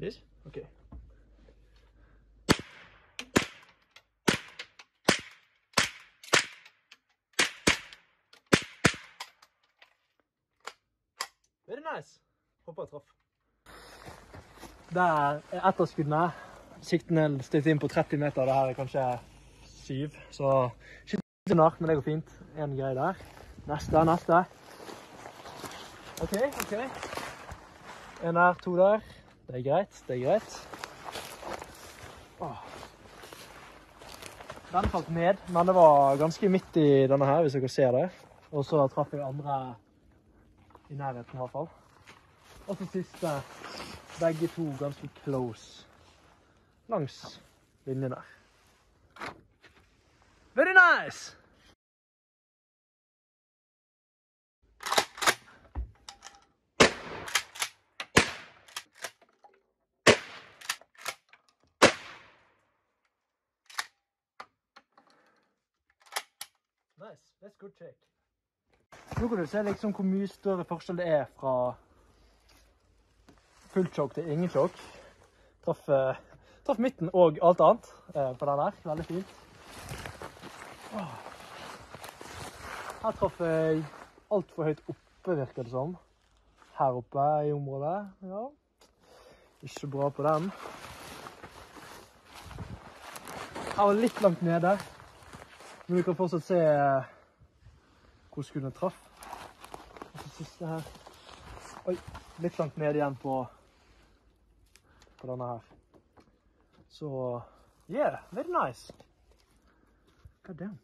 Yes? Okay. Very nice. Håper jeg traff. Der er etterskuddene. Sikten er stilt inn på 30 meter. Det her er kanskje syv. Så ikke under, men det går fint. En greie der. Neste, neste. OK, OK. En der, to der. Det er greit, det er greit. Den falt ned, men det var ganske midt i denne her, hvis dere ser det. Og så traff jeg andre i nærheten i hvert fall. Og så siste, begge to ganske close langs linjen der. Very nice! Nice. That's good check. Nå kan du se liksom hvor mye større forskjell det er fra fullt sjokk til ingen sjokk. Traff, eh, traff midten og alt annet eh, på den der. Veldig fint. Her traff jeg altfor høyt oppe, virker det som. Her oppe i området. Ja. Ikke bra på den. Her var litt langt nede. Men du kan fortsatt se eh, hvor skuddene traff. Og så siste her. Oi, litt langt ned igjen på, på denne her. Så yeah, very nice. God damn.